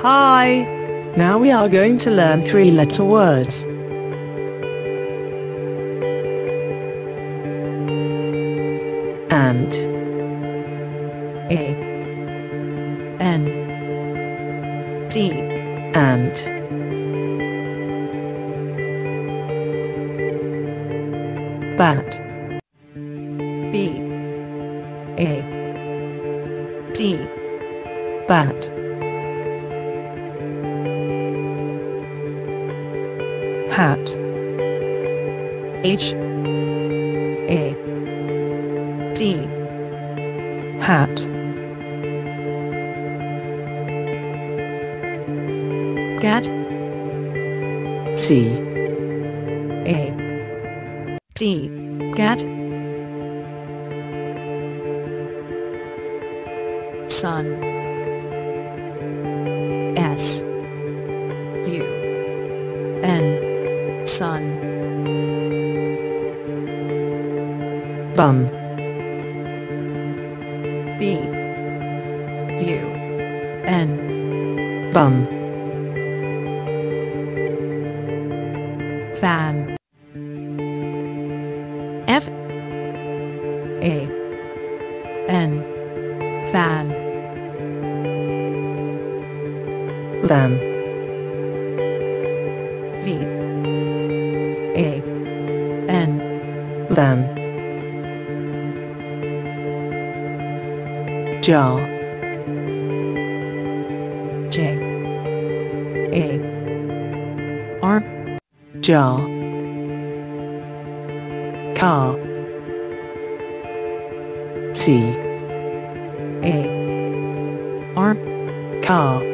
Hi! Now we are going to learn three-letter words. Ant A. N. D. Ant Bat B. A. D. Bat Hat. H. A. D. Hat. Gat C. A. D. Gat Sun. S Sun Bun B. U. N. Bun Fan. F. A. N. Fan. Van V A N Van Jar J A R. Jar Car C A R. Car